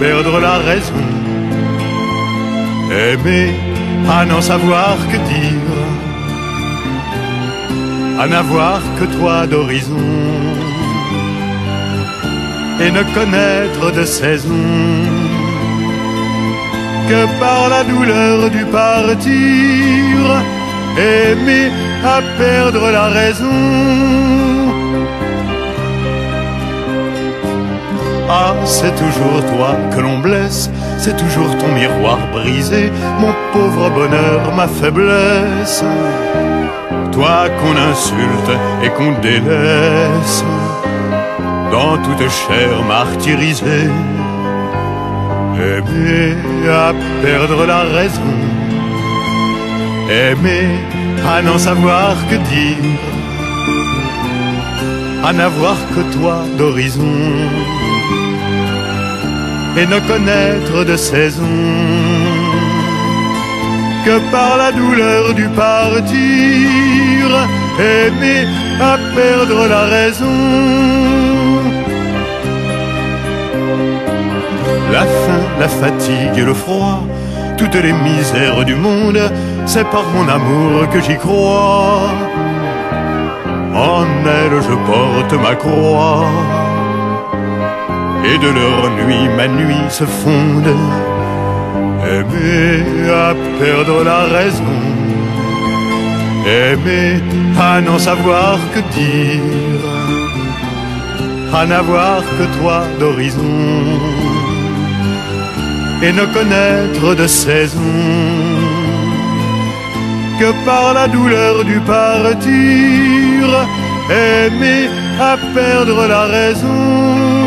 perdre la raison. Aimer à n'en savoir que dire, à n'avoir que toi d'horizon, et ne connaître de saison que par la douleur du partir, aimer à perdre la raison. Ah, c'est toujours toi que l'on blesse, c'est toujours ton miroir brisé, mon pauvre bonheur, ma faiblesse. Toi qu'on insulte et qu'on délaisse, dans toute chair martyrisée. Aimer à perdre la raison, aimer à n'en savoir que dire, à n'avoir que toi d'horizon et ne connaître de saison que par la douleur du partir, aimer à perdre la raison. La faim, la fatigue et le froid, toutes les misères du monde, c'est par mon amour que j'y crois. En elle je porte ma croix. Et de leur nuit ma nuit se fonde. Aimer à perdre la raison, aimer à n'en savoir que dire, à n'avoir que toi d'horizon, et ne connaître de saison que par la douleur du partir, aimer à perdre la raison.